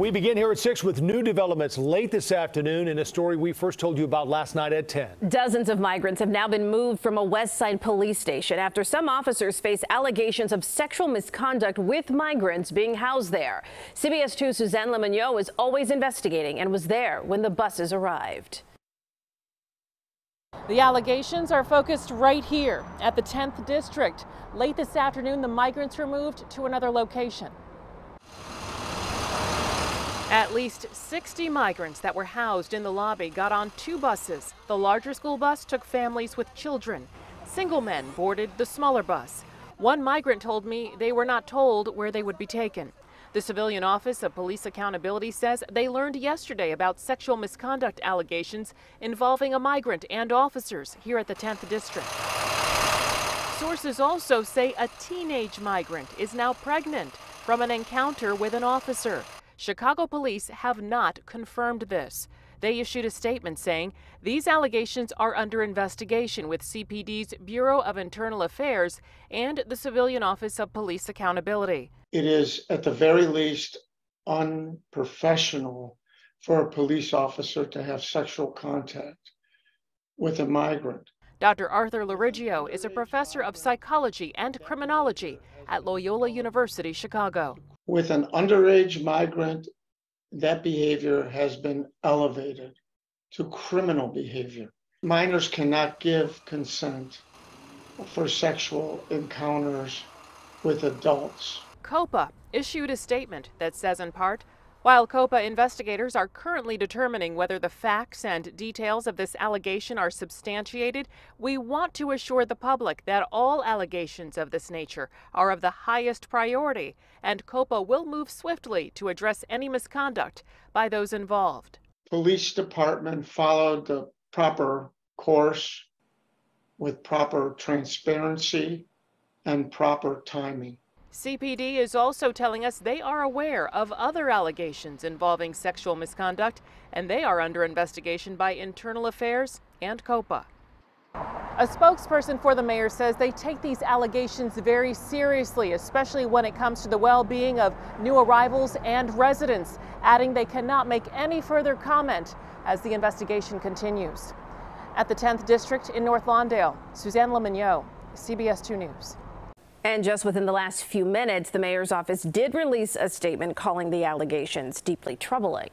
We begin here at 6 with new developments late this afternoon in a story we first told you about last night at 10. Dozens of migrants have now been moved from a West Side police station after some officers face allegations of sexual misconduct with migrants being housed there. CBS 2 Suzanne Le Mignot is always investigating and was there when the buses arrived. The allegations are focused right here at the 10th District. Late this afternoon, the migrants were moved to another location. At least 60 migrants that were housed in the lobby got on two buses. The larger school bus took families with children. Single men boarded the smaller bus. One migrant told me they were not told where they would be taken. The Civilian Office of Police Accountability says they learned yesterday about sexual misconduct allegations involving a migrant and officers here at the 10th District. Sources also say a teenage migrant is now pregnant from an encounter with an officer. Chicago police have not confirmed this. They issued a statement saying these allegations are under investigation with CPD's Bureau of Internal Affairs and the Civilian Office of Police Accountability. It is, at the very least, unprofessional for a police officer to have sexual contact with a migrant. Dr. Arthur Lurigio is a professor of psychology and criminology at Loyola University, Chicago with an underage migrant, that behavior has been elevated to criminal behavior. Minors cannot give consent for sexual encounters with adults. COPA issued a statement that says, in part, while COPA investigators are currently determining whether the facts and details of this allegation are substantiated, we want to assure the public that all allegations of this nature are of the highest priority, and COPA will move swiftly to address any misconduct by those involved. Police department followed the proper course with proper transparency and proper timing. CPD is also telling us they are aware of other allegations involving sexual misconduct, and they are under investigation by Internal Affairs and COPA. A spokesperson for the mayor says they take these allegations very seriously, especially when it comes to the well being of new arrivals and residents, adding they cannot make any further comment as the investigation continues. At the 10th District in North Lawndale, Suzanne Le Mignot, CBS 2 News. And just within the last few minutes, the mayor's office did release a statement calling the allegations deeply troubling.